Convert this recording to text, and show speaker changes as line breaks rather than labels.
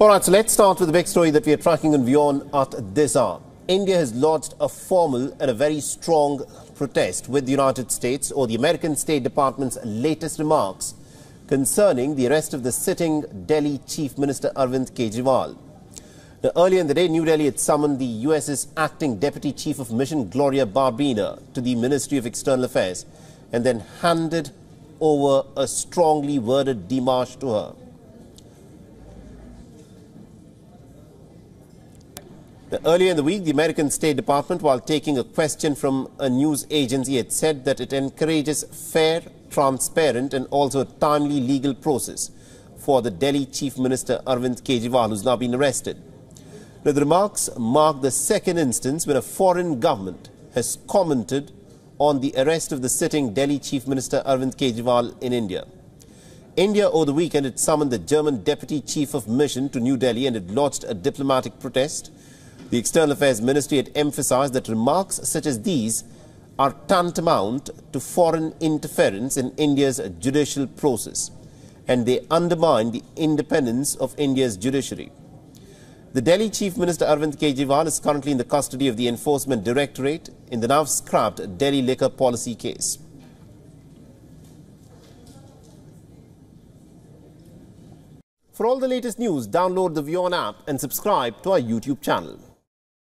All right, so let's start with the big story that we are tracking on WION at this hour. India has lodged a formal and a very strong protest with the United States or the American State Department's latest remarks concerning the arrest of the sitting Delhi Chief Minister Arvind Kejriwal. Now, earlier in the day, New Delhi had summoned the US's acting Deputy Chief of Mission, Gloria Berbena, to the Ministry of External Affairs and then handed over a strongly worded demarche to her. Earlier in the week, the American State Department, while taking a question from a news agency, had said that it encourages fair, transparent and also a timely legal process for the Delhi Chief Minister Arvind Kejriwal, who's now been arrested. Now, the remarks mark the second instance when a foreign government has commented on the arrest of the sitting Delhi Chief Minister Arvind Kejriwal in India. India over the weekend had summoned the German Deputy Chief of Mission to New Delhi and had lodged a diplomatic protest. The External Affairs Ministry had emphasized that remarks such as these are tantamount to foreign interference in India's judicial process and they undermine the independence of India's judiciary. The Delhi Chief Minister Arvind Kejriwal is currently in the custody of the Enforcement Directorate in the now scrapped Delhi liquor policy case. For all the latest news, download the WION app and subscribe to our YouTube channel.